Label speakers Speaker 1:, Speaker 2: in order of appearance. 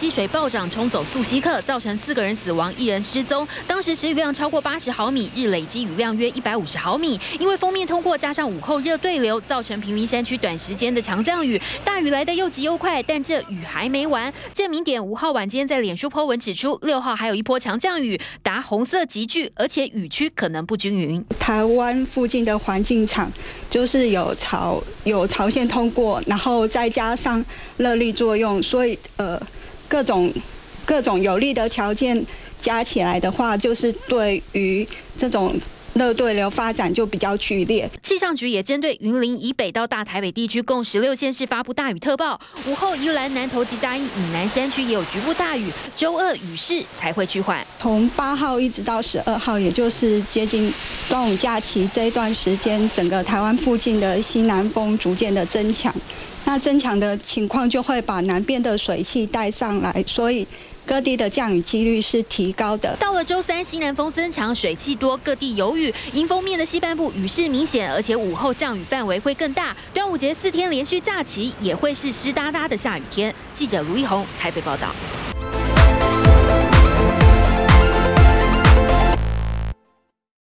Speaker 1: 积水暴涨冲走素溪客，造成四个人死亡，一人失踪。当时时雨量超过八十毫米，日累积雨量约一百五十毫米。因为封面通过，加上午后热对流，造成平林山区短时间的强降雨。大雨来得又急又快，但这雨还没完。证明点五号晚间在脸书 po 文指出，六号还有一波强降雨，达红色急剧，而且雨区可能不均匀。
Speaker 2: 台湾附近的环境场就是有潮有潮线通过，然后再加上热力作用，所以呃各种各种有利的条件加起来的话，就是对于这种。热对流发展就比较剧烈。
Speaker 1: 气象局也针对云林以北到大台北地区共十六县市发布大雨特报。午后宜兰南投及嘉义以南山区也有局部大雨，周二雨势才会趋缓。
Speaker 2: 从八号一直到十二号，也就是接近端午假期这一段时间，整个台湾附近的西南风逐渐的增强。那增强的情况就会把南边的水汽带上来，所以。各地的降雨几率是提高的。
Speaker 1: 到了周三，西南风增强，水汽多，各地有雨。迎风面的西半部雨势明显，而且午后降雨范围会更大。端午节四天连续假期也会是湿哒哒的下雨天。记者卢一红台北报道。